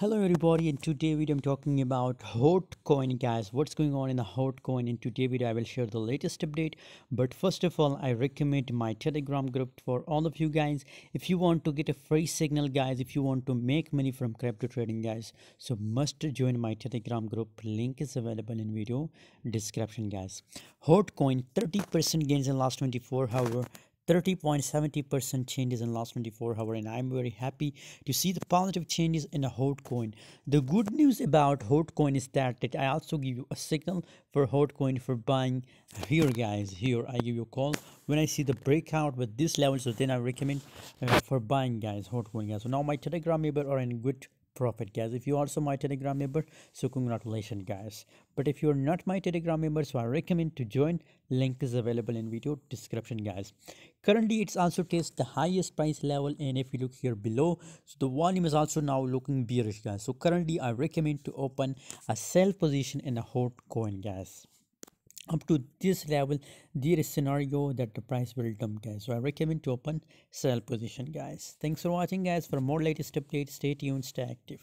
Hello everybody in today video I'm talking about hot coin guys. What's going on in the hot coin? In today video I will share the latest update. But first of all I recommend my telegram group for all of you guys. If you want to get a free signal guys if you want to make money from crypto trading guys so must join my telegram group. Link is available in video description guys. Hot coin 30 percent gains in last 24 hour 30.70% changes in last 24 hours and I'm very happy to see the positive changes in the hot coin. The good news about hot coin is that, that I also give you a signal for hot coin for buying. Here guys here I give you a call. When I see the breakout with this level so then I recommend uh, for buying guys hot coin guys. So now my telegram member are in good profit guys. If you also my telegram member so congratulations guys. But if you're not my telegram member so i recommend to join. Link is available in video description guys. Currently it's also test the highest price level and if you look here below so the volume is also now looking bearish guys. So currently i recommend to open a sell position in a hot coin guys up to this level there is scenario that the price will dump guys. So i recommend to open sell position guys. Thanks for watching guys. For more latest updates stay tuned stay active